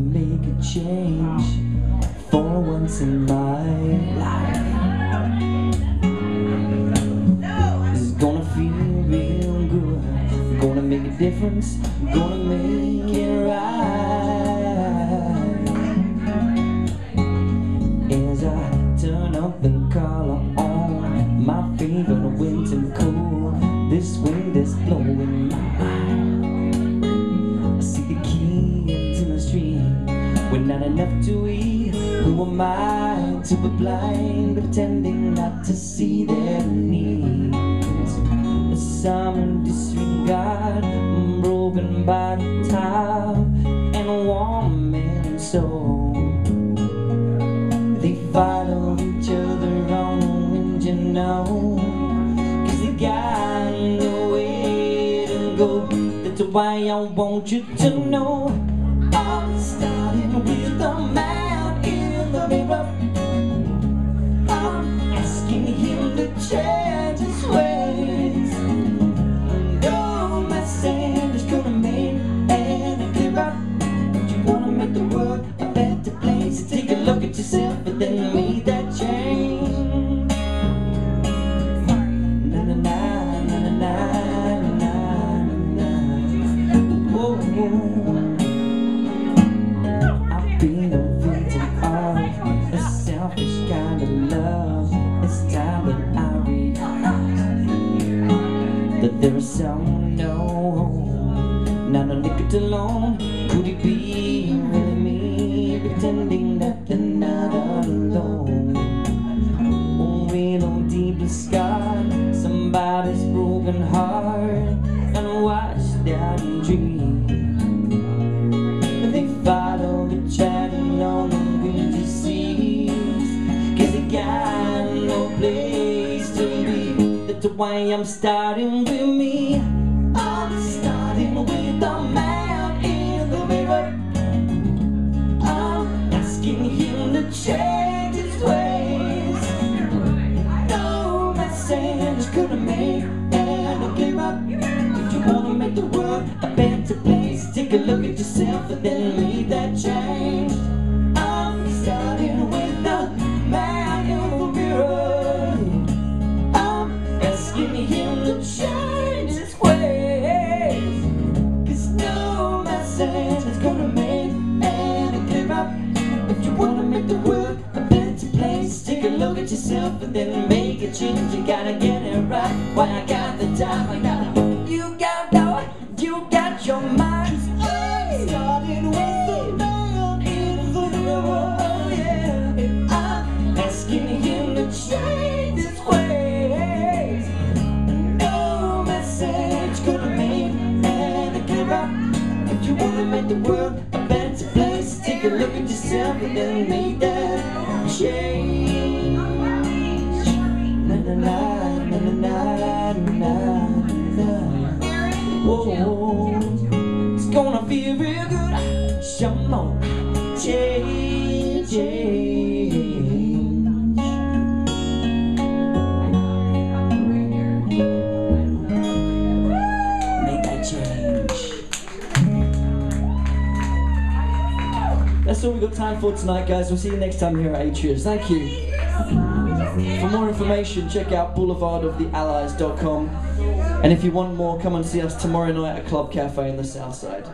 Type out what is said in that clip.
make a change for once in my life. It's gonna feel real good. Gonna make a difference. Gonna make it right. Enough to eat. Who am I to be blind, pretending not to see their needs? Some disregard, broken by the top and a warm soul. They follow each other on the wind, you know. Cause they got nowhere to go. That's why I want you to know. A selfish kind of love. It's time that I realize that there is someone no not a liquid alone. Could it be really me pretending that they're not alone? Oh, real deeply scarred, somebody's broken heart to be That's why I'm starting with me. I'm starting with the man in the mirror. I'm asking him to change his ways. No message could have made and give up If you wanna make the world a better place Take a look at yourself and then look at yourself and then make a change You gotta get it right Why I got the time, I gotta You got know, you got your mind Starting with the man in the mirror oh, yeah. I'm asking him to change his ways no message could have made and clear up. If you wanna make the world a better place, take a look at yourself and then make that change. It's gonna feel real good. Some more change. Make that change. That's all we've got time for tonight, guys. We'll see you next time here at Atria's. Thank you. For more information, check out boulevardoftheallies.com. And if you want more, come and see us tomorrow night at Club Cafe in the South Side.